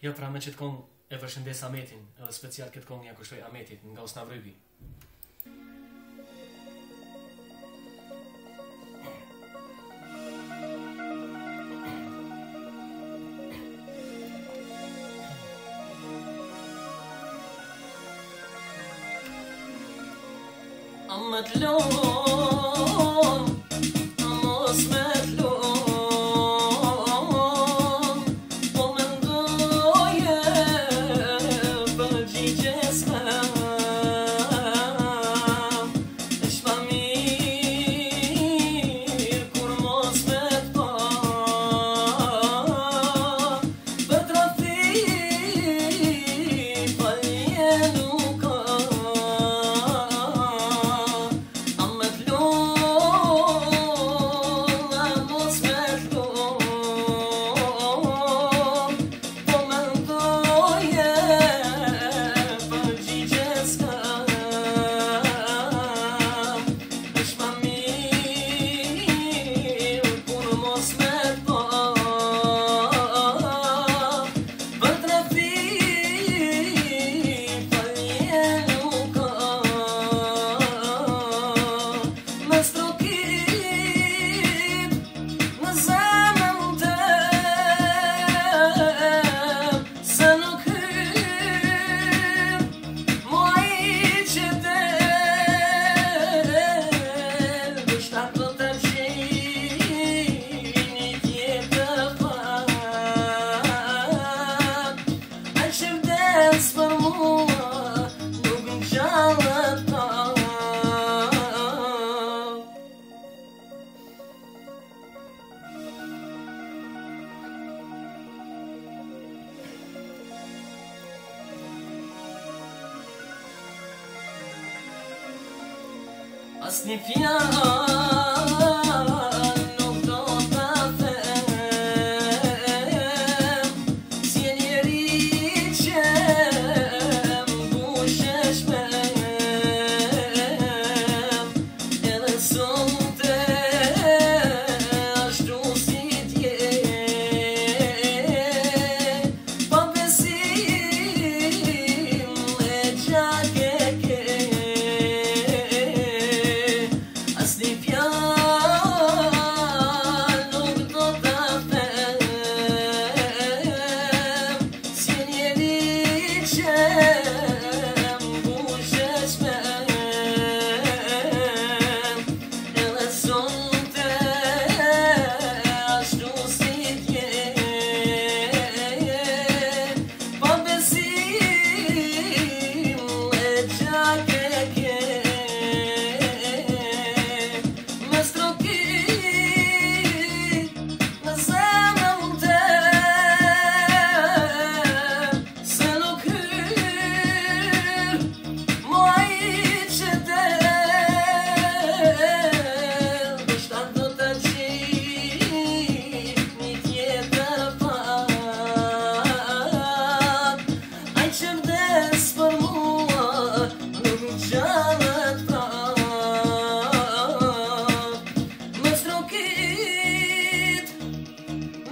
Jo, pra me që të kongë e përshëndesë Ametin, edhe special këtë kongë një akushtoj Ametit nga usna Vrydi. Amet lor Hasni